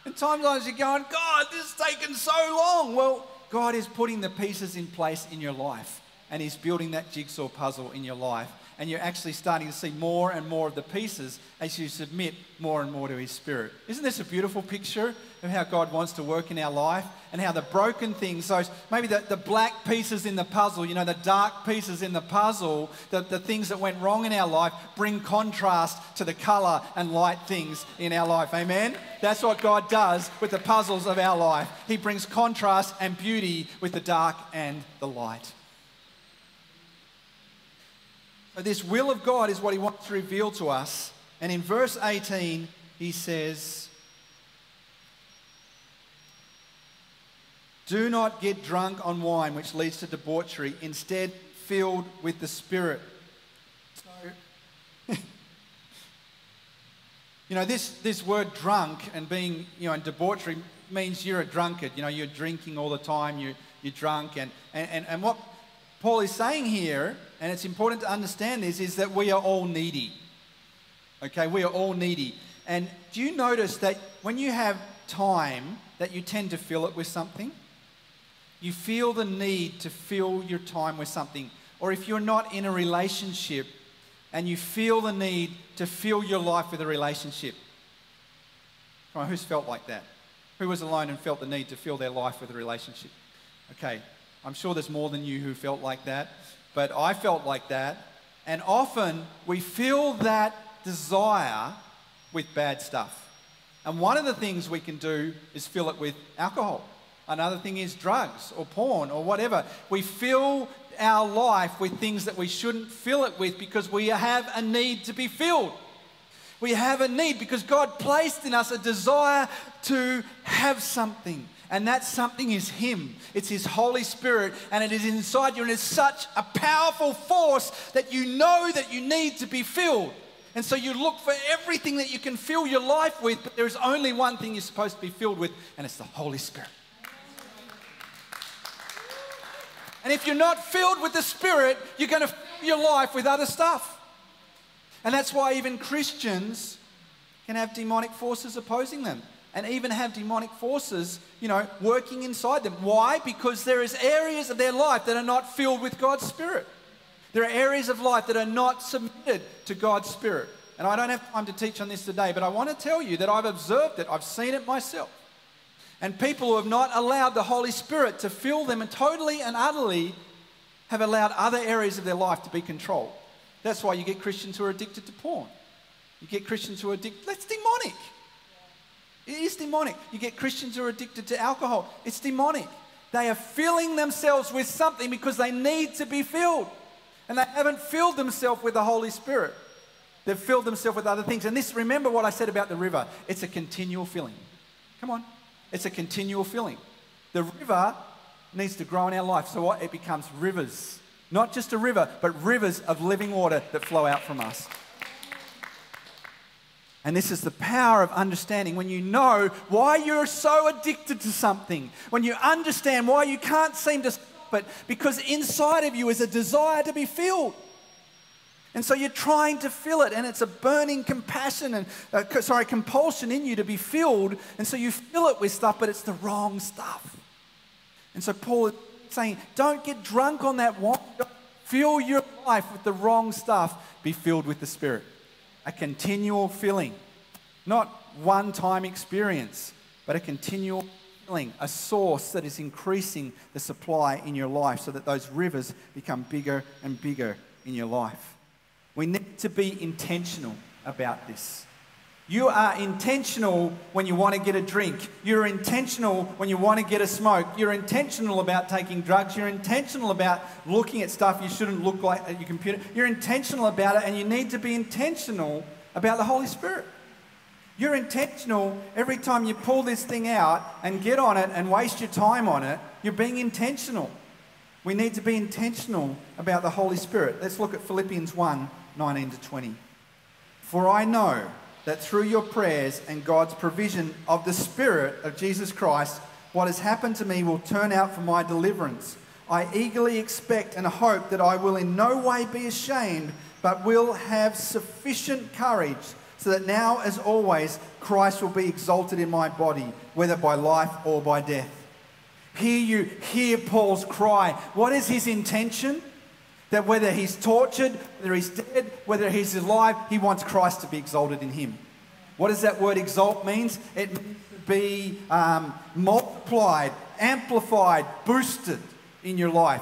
And sometimes you're going, God, this has taken so long. Well, God is putting the pieces in place in your life, and He's building that jigsaw puzzle in your life and you're actually starting to see more and more of the pieces as you submit more and more to His Spirit. Isn't this a beautiful picture of how God wants to work in our life and how the broken things, so maybe the, the black pieces in the puzzle, you know, the dark pieces in the puzzle, the, the things that went wrong in our life, bring contrast to the color and light things in our life. Amen? That's what God does with the puzzles of our life. He brings contrast and beauty with the dark and the light. This will of God is what he wants to reveal to us. And in verse 18, he says, Do not get drunk on wine, which leads to debauchery. Instead, filled with the Spirit. So, you know, this, this word drunk and being, you know, and debauchery means you're a drunkard. You know, you're drinking all the time, you, you're drunk. And, and, and what Paul is saying here and it's important to understand this, is that we are all needy. Okay, we are all needy. And do you notice that when you have time, that you tend to fill it with something? you feel the need to fill your time with something, or if you're not in a relationship and you feel the need to fill your life with a relationship. Come on, who's felt like that? Who was alone and felt the need to fill their life with a relationship? Okay, I'm sure there's more than you who felt like that, but I felt like that. And often we fill that desire with bad stuff. And one of the things we can do is fill it with alcohol. Another thing is drugs or porn or whatever. We fill our life with things that we shouldn't fill it with because we have a need to be filled. We have a need because God placed in us a desire to have something. And that something is Him. It's His Holy Spirit, and it is inside you, and it's such a powerful force that you know that you need to be filled. And so you look for everything that you can fill your life with, but there is only one thing you're supposed to be filled with, and it's the Holy Spirit. And if you're not filled with the Spirit, you're going to fill your life with other stuff. And that's why even Christians can have demonic forces opposing them and even have demonic forces, you know, working inside them. Why? Because there is areas of their life that are not filled with God's Spirit. There are areas of life that are not submitted to God's Spirit. And I don't have time to teach on this today, but I want to tell you that I've observed it, I've seen it myself. And people who have not allowed the Holy Spirit to fill them and totally and utterly have allowed other areas of their life to be controlled. That's why you get Christians who are addicted to porn. You get Christians who are addicted, that's demonic. It is demonic. You get Christians who are addicted to alcohol. It's demonic. They are filling themselves with something because they need to be filled. And they haven't filled themselves with the Holy Spirit. They've filled themselves with other things. And this, remember what I said about the river? It's a continual filling. Come on. It's a continual filling. The river needs to grow in our life. So what? It becomes rivers. Not just a river, but rivers of living water that flow out from us. And this is the power of understanding when you know why you're so addicted to something, when you understand why you can't seem to stop it, because inside of you is a desire to be filled. And so you're trying to fill it, and it's a burning compassion and uh, sorry compulsion in you to be filled. And so you fill it with stuff, but it's the wrong stuff. And so Paul is saying, don't get drunk on that wine. Don't fill your life with the wrong stuff. Be filled with the Spirit. A continual filling, not one-time experience, but a continual filling, a source that is increasing the supply in your life, so that those rivers become bigger and bigger in your life. We need to be intentional about this. You are intentional when you want to get a drink. You're intentional when you want to get a smoke. You're intentional about taking drugs. You're intentional about looking at stuff you shouldn't look like at your computer. You're intentional about it, and you need to be intentional about the Holy Spirit. You're intentional every time you pull this thing out and get on it and waste your time on it. You're being intentional. We need to be intentional about the Holy Spirit. Let's look at Philippians 1 19 to 20. For I know that through your prayers and God's provision of the Spirit of Jesus Christ, what has happened to me will turn out for my deliverance. I eagerly expect and hope that I will in no way be ashamed, but will have sufficient courage, so that now, as always, Christ will be exalted in my body, whether by life or by death. Here you hear Paul's cry. What is his intention? That whether he's tortured, whether he's dead, whether he's alive, he wants Christ to be exalted in him. What does that word exalt means? It means to be um, multiplied, amplified, boosted in your life.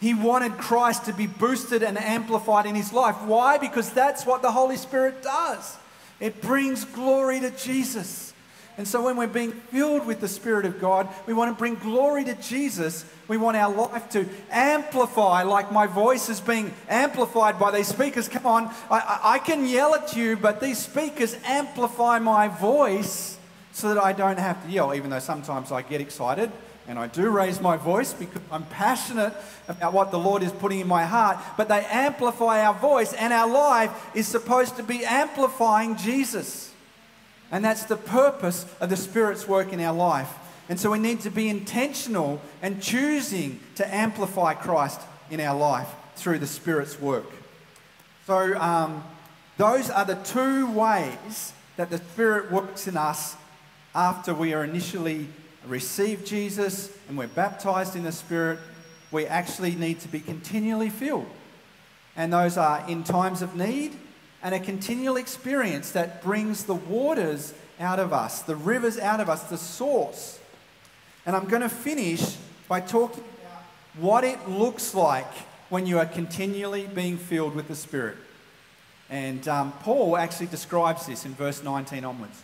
He wanted Christ to be boosted and amplified in his life. Why? Because that's what the Holy Spirit does. It brings glory to Jesus. And so when we're being filled with the Spirit of God, we want to bring glory to Jesus. We want our life to amplify, like my voice is being amplified by these speakers. Come on, I, I can yell at you, but these speakers amplify my voice so that I don't have to yell, even though sometimes I get excited and I do raise my voice because I'm passionate about what the Lord is putting in my heart, but they amplify our voice, and our life is supposed to be amplifying Jesus. And that's the purpose of the Spirit's work in our life. And so we need to be intentional and choosing to amplify Christ in our life through the Spirit's work. So, um, those are the two ways that the Spirit works in us after we are initially received Jesus and we're baptized in the Spirit, we actually need to be continually filled. And those are in times of need and a continual experience that brings the waters out of us, the rivers out of us, the source. And I'm going to finish by talking about what it looks like when you are continually being filled with the Spirit. And um, Paul actually describes this in verse 19 onwards.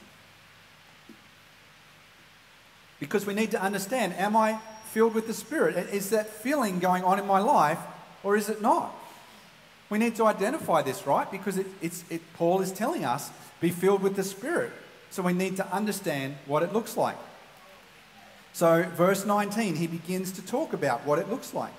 Because we need to understand am I filled with the Spirit? Is that feeling going on in my life or is it not? We need to identify this, right? Because it, it's, it, Paul is telling us be filled with the Spirit. So we need to understand what it looks like. So, verse 19, he begins to talk about what it looks like.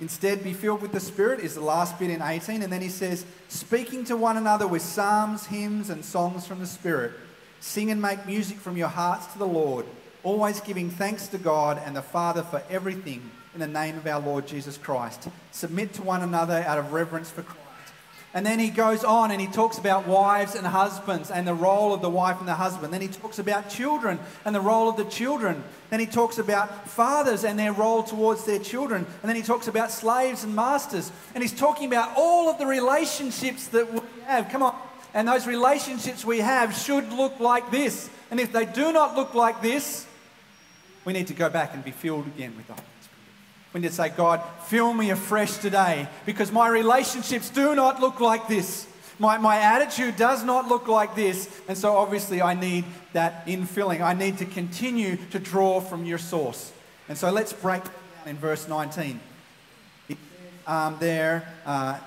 Instead, be filled with the Spirit is the last bit in 18. And then he says, speaking to one another with psalms, hymns, and songs from the Spirit. Sing and make music from your hearts to the Lord, always giving thanks to God and the Father for everything in the name of our Lord Jesus Christ. Submit to one another out of reverence for Christ. And then he goes on and he talks about wives and husbands and the role of the wife and the husband. Then he talks about children and the role of the children. Then he talks about fathers and their role towards their children. And then he talks about slaves and masters. And he's talking about all of the relationships that we have. Come on. And those relationships we have should look like this. And if they do not look like this, we need to go back and be filled again with the we need to say, God, fill me afresh today because my relationships do not look like this. My, my attitude does not look like this. And so obviously I need that infilling. I need to continue to draw from your source. And so let's break down in verse 19. Um, there, uh,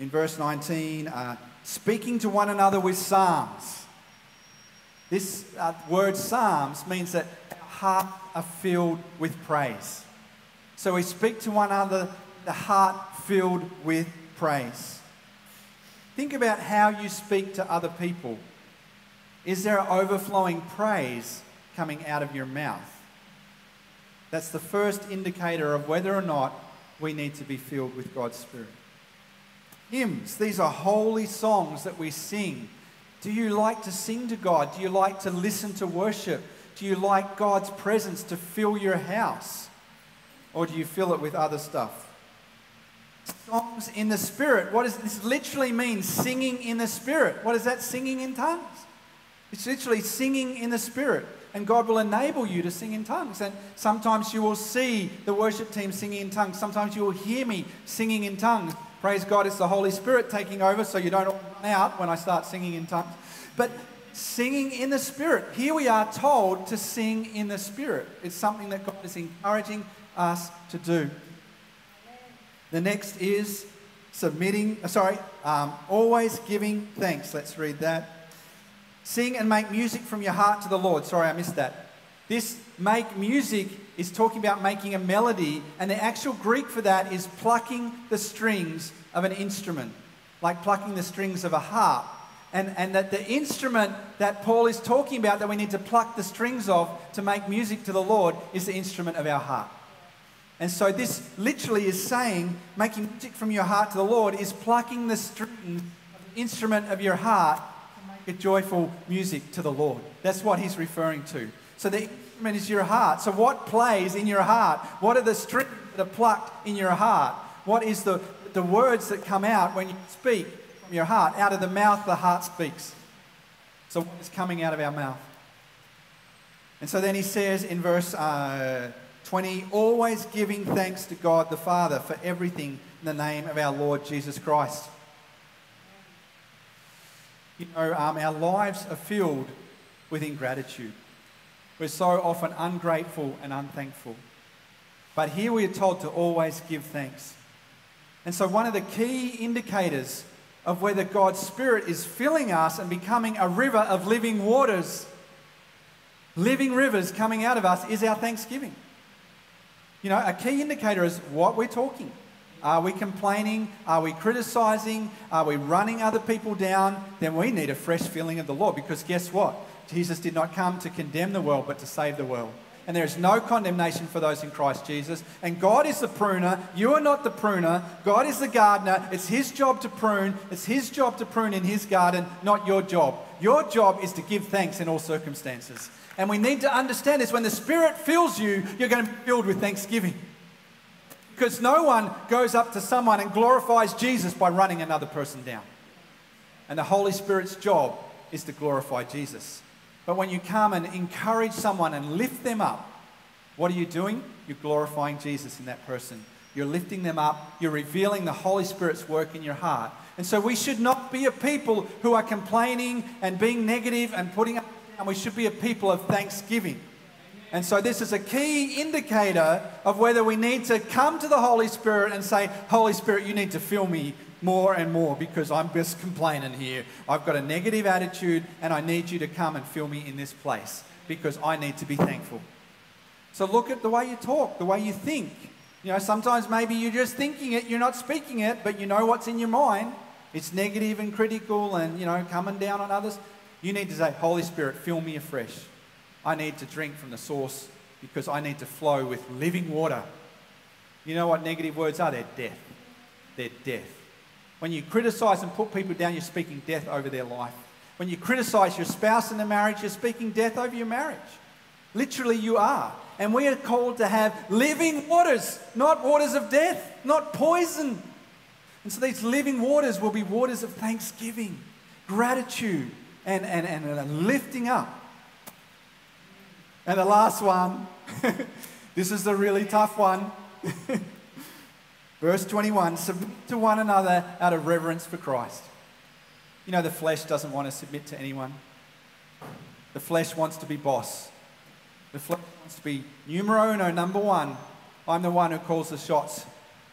in verse 19, uh, speaking to one another with psalms. This uh, word psalms means that hearts are filled with praise. So we speak to one another, the heart filled with praise. Think about how you speak to other people. Is there overflowing praise coming out of your mouth? That's the first indicator of whether or not we need to be filled with God's Spirit. Hymns, these are holy songs that we sing. Do you like to sing to God? Do you like to listen to worship? Do you like God's presence to fill your house? Or do you fill it with other stuff? Songs in the Spirit. What does this literally mean? Singing in the Spirit. What is that? Singing in tongues. It's literally singing in the Spirit. And God will enable you to sing in tongues. And sometimes you will see the worship team singing in tongues. Sometimes you will hear me singing in tongues. Praise God, it's the Holy Spirit taking over so you don't run out when I start singing in tongues. But singing in the Spirit. Here we are told to sing in the Spirit. It's something that God is encouraging us to do. The next is submitting, uh, sorry, um, always giving thanks. Let's read that. Sing and make music from your heart to the Lord. Sorry, I missed that. This make music is talking about making a melody, and the actual Greek for that is plucking the strings of an instrument, like plucking the strings of a harp. And, and that the instrument that Paul is talking about that we need to pluck the strings of to make music to the Lord is the instrument of our heart. And so this literally is saying making music from your heart to the Lord is plucking the string of the instrument of your heart to make a joyful music to the Lord. That's what he's referring to. So the instrument is your heart. So what plays in your heart? What are the strings that are plucked in your heart? What is the, the words that come out when you speak from your heart? Out of the mouth, the heart speaks. So what is coming out of our mouth? And so then he says in verse uh, 20, always giving thanks to God the Father for everything in the name of our Lord Jesus Christ. You know, um, our lives are filled with ingratitude. We're so often ungrateful and unthankful. But here we are told to always give thanks. And so, one of the key indicators of whether God's Spirit is filling us and becoming a river of living waters, living rivers coming out of us, is our thanksgiving. You know, a key indicator is what we're talking. Are we complaining? Are we criticizing? Are we running other people down? Then we need a fresh feeling of the Lord because guess what? Jesus did not come to condemn the world but to save the world. and there is no condemnation for those in Christ Jesus. And God is the pruner. You are not the pruner. God is the gardener. It's His job to prune. It's His job to prune in His garden, not your job. Your job is to give thanks in all circumstances. And we need to understand this. When the Spirit fills you, you're going to be filled with thanksgiving. Because no one goes up to someone and glorifies Jesus by running another person down. And the Holy Spirit's job is to glorify Jesus. But when you come and encourage someone and lift them up, what are you doing? You're glorifying Jesus in that person. You're lifting them up. You're revealing the Holy Spirit's work in your heart. And so we should not be a people who are complaining and being negative and putting up, and we should be a people of thanksgiving. And so this is a key indicator of whether we need to come to the Holy Spirit and say, Holy Spirit, you need to fill me more and more because I'm just complaining here. I've got a negative attitude and I need you to come and fill me in this place because I need to be thankful. So look at the way you talk, the way you think. You know, sometimes maybe you're just thinking it, you're not speaking it, but you know what's in your mind. It's negative and critical and, you know, coming down on others. You need to say, Holy Spirit, fill me afresh. I need to drink from the source because I need to flow with living water. You know what negative words are? They're death. They're death. When you criticize and put people down, you're speaking death over their life. When you criticize your spouse in the marriage, you're speaking death over your marriage. Literally, you are. And we are called to have living waters, not waters of death, not poison. And so these living waters will be waters of thanksgiving, gratitude, and, and, and, lifting up. And the last one, this is the really tough one. Verse 21 submit to one another out of reverence for Christ. You know, the flesh doesn't want to submit to anyone, the flesh wants to be boss. The flesh wants to be numero uno, number one. I'm the one who calls the shots.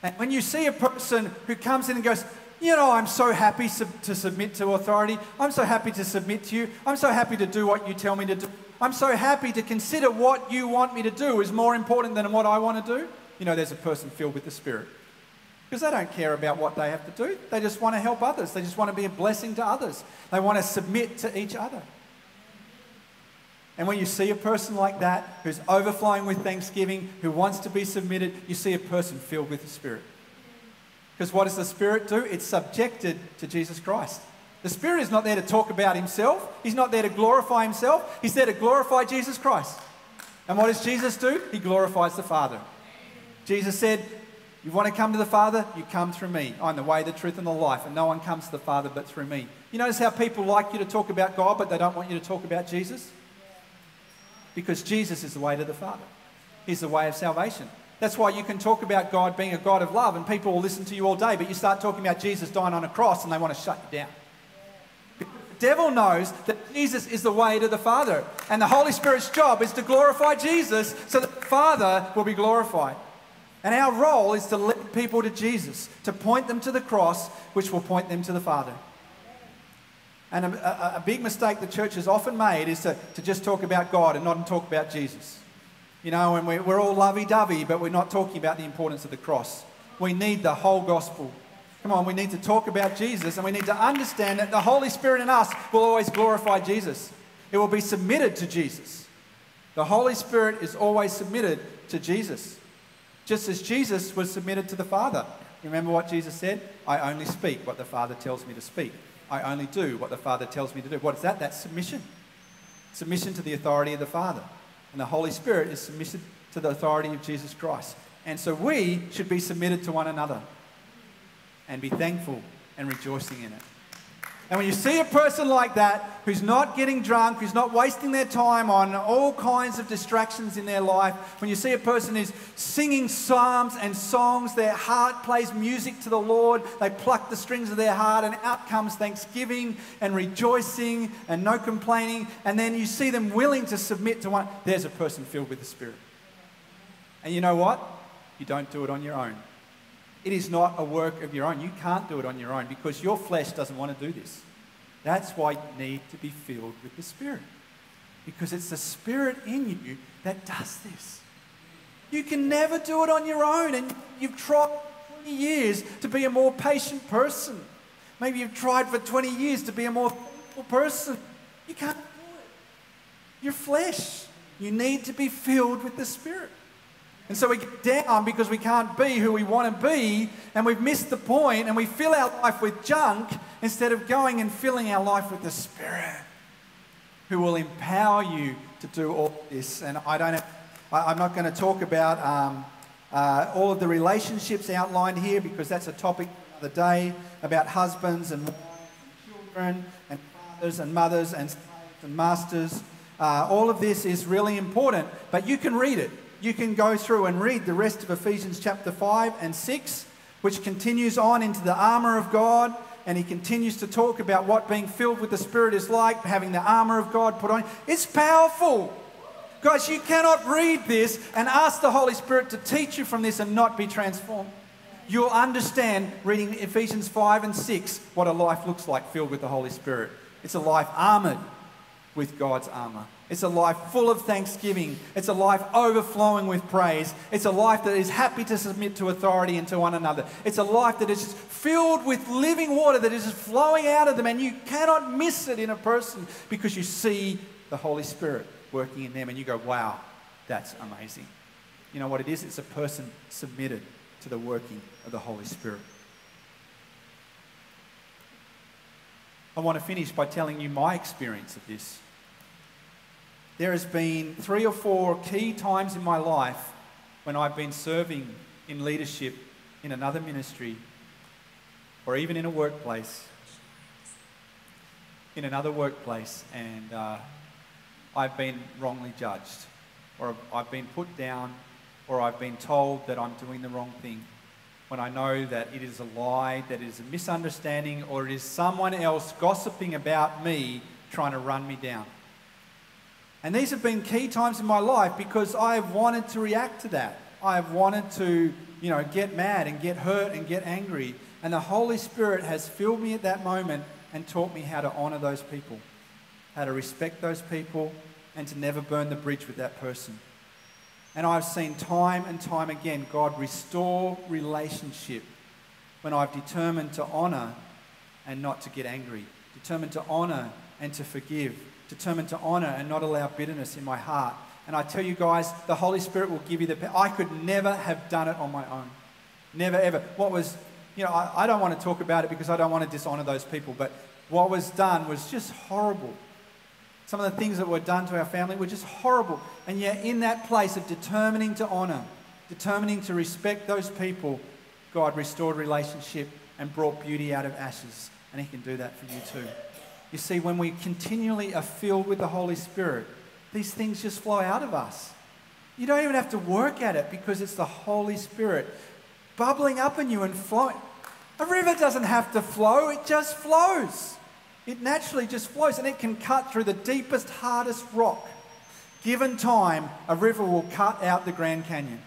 And when you see a person who comes in and goes, you know, I'm so happy sub- to submit to authority. I'm so happy to submit to you. I'm so happy to do what you tell me to do. I'm so happy to consider what you want me to do is more important than what I want to do. You know, there's a person filled with the Spirit. Because they don't care about what they have to do. They just want to help others. They just want to be a blessing to others. They want to submit to each other. And when you see a person like that, who's overflowing with thanksgiving, who wants to be submitted, you see a person filled with the Spirit. Because what does the Spirit do? It's subjected to Jesus Christ. The Spirit is not there to talk about himself, He's not there to glorify Himself, He's there to glorify Jesus Christ. And what does Jesus do? He glorifies the Father. Jesus said, You want to come to the Father? You come through me. I'm the way, the truth, and the life, and no one comes to the Father but through me. You notice how people like you to talk about God, but they don't want you to talk about Jesus? Because Jesus is the way to the Father, He's the way of salvation. That's why you can talk about God being a God of love, and people will listen to you all day, but you start talking about Jesus dying on a cross, and they want to shut you down. The devil knows that Jesus is the way to the Father, and the Holy Spirit's job is to glorify Jesus so that the Father will be glorified. And our role is to lead people to Jesus, to point them to the cross, which will point them to the Father. And a, a, a, big mistake the church has often made is to, to just talk about God and not talk about Jesus. You know, and we're, all lovey dovey, but we're not talking about the importance of the cross. We need the whole gospel. Come on, we need to talk about Jesus and we need to understand that the Holy Spirit in us will always glorify Jesus. It will be submitted to Jesus. The Holy Spirit is always submitted to Jesus, just as Jesus was submitted to the Father. Remember what Jesus said? I only speak what the Father tells me to speak. I only do what the Father tells me to do. What is that? That's submission. Submission to the authority of the Father. And the Holy Spirit is submitted to the authority of Jesus Christ. And so we should be submitted to one another and be thankful and rejoicing in it. And when you see a person like that who's not getting drunk, who's not wasting their time on all kinds of distractions in their life, when you see a person who's singing psalms and songs, their heart plays music to the Lord, they pluck the strings of their heart, and out comes thanksgiving and rejoicing and no complaining, and then you see them willing to submit to one, there's a person filled with the Spirit. And you know what? You don't do it on your own. It is not a work of your own. You can't do it on your own because your flesh doesn't want to do this. That's why you need to be filled with the Spirit. Because it's the Spirit in you that does this. You can never do it on your own, and you've tried 20 years to be a more patient person. Maybe you've tried for 20 years to be a more thankful person. You can't do it. Your flesh. You need to be filled with the Spirit. And so we get down because we can't be who we want to be, and we've missed the point, and we fill our life with junk instead of going and filling our life with the Spirit, who will empower you to do all this. And I don't have, I, am not going to talk about um, uh, all of the relationships outlined here because that's a topic the day about husbands and wives and children and fathers and mothers and slaves and masters. Uh, all of this is really important, but you can read it you can go through and read the rest of Ephesians chapter 5 and 6, which continues on into the armor of God. And he continues to talk about what being filled with the Spirit is like, having the armor of God put on. It's powerful. Guys, you cannot read this and ask the Holy Spirit to teach you from this and not be transformed. You'll understand reading Ephesians 5 and 6 what a life looks like filled with the Holy Spirit. It's a life armored with God's armor. It's a life full of thanksgiving. It's a life overflowing with praise. It's a life that is happy to submit to authority and to one another. It's a life that is just filled with living water that is just flowing out of them, and you cannot miss it in a person because you see the Holy Spirit working in them, and you go, wow, that's amazing. You know what it is? It's a person submitted to the working of the Holy Spirit. I want to finish by telling you my experience of this there has been three or four key times in my life when I've been serving in leadership in another ministry or even in a workplace, in another workplace, and uh, I've been wrongly judged, or I've been put down, or I've been told that I'm doing the wrong thing when I know that it is a lie, that it is a misunderstanding, or it is someone else gossiping about me trying to run me down. And these have been key times in my life because I have wanted to react to that. I have wanted to, you know, get mad and get hurt and get angry. And the Holy Spirit has filled me at that moment and taught me how to honor those people, how to respect those people, and to never burn the bridge with that person. And I've seen time and time again God restore relationship when I've determined to honor and not to get angry, determined to honor and to forgive, determined to honor and not allow bitterness in my heart. And I tell you guys, the Holy Spirit will give you the. I could never have done it on my own. Never, ever. What was, you know, I, I don't want to talk about it because I don't want to dishonor those people, but what was done was just horrible. Some of the things that were done to our family were just horrible. And yet, in that place of determining to honor, determining to respect those people, God restored relationship and brought beauty out of ashes. And He can do that for you too. You see, when we continually are filled with the Holy Spirit, these things just flow out of us. You don't even have to work at it because it's the Holy Spirit bubbling up in you and flowing. A river doesn't have to flow, it just flows. It naturally just flows and it can cut through the deepest, hardest rock. Given time, a river will cut out the Grand Canyon.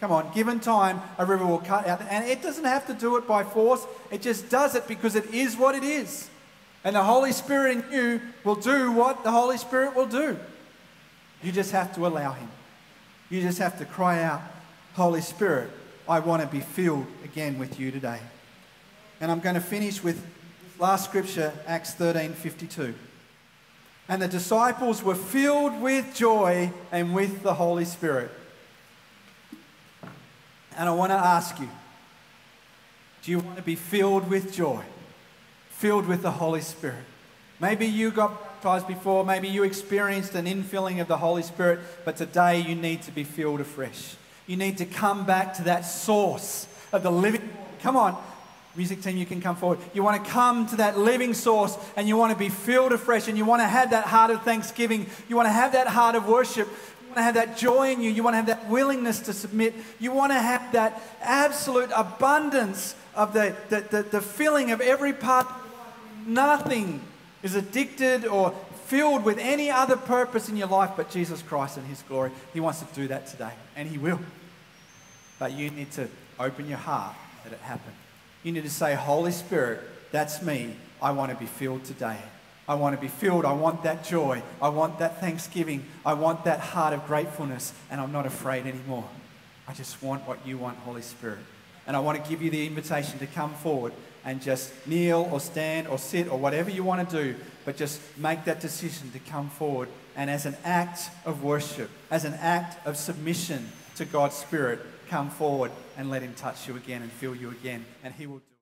Come on, given time, a river will cut out. And it doesn't have to do it by force, it just does it because it is what it is. And the Holy Spirit in you will do what the Holy Spirit will do. You just have to allow Him. You just have to cry out, Holy Spirit, I want to be filled again with you today. And I'm going to finish with last scripture, Acts 13 52. And the disciples were filled with joy and with the Holy Spirit. And I want to ask you do you want to be filled with joy? Filled with the Holy Spirit. Maybe you got baptized before, maybe you experienced an infilling of the Holy Spirit, but today you need to be filled afresh. You need to come back to that source of the living. Come on, music team, you can come forward. You want to come to that living source and you want to be filled afresh and you want to have that heart of thanksgiving. You want to have that heart of worship. You want to have that joy in you. You want to have that willingness to submit. You want to have that absolute abundance of the, the, the, the filling of every part nothing is addicted or filled with any other purpose in your life but Jesus Christ and His glory. He wants to do that today, and He will. But you need to open your heart that it happen. You need to say, Holy Spirit, that's me. I want to be filled today. I want to be filled. I want that joy. I want that thanksgiving. I want that heart of gratefulness, and I'm not afraid anymore. I just want what you want, Holy Spirit. And I want to give you the invitation to come forward and just kneel or stand or sit or whatever you want to do, but just make that decision to come forward and as an act of worship, as an act of submission to God's Spirit, come forward and let Him touch you again and fill you again, and He will.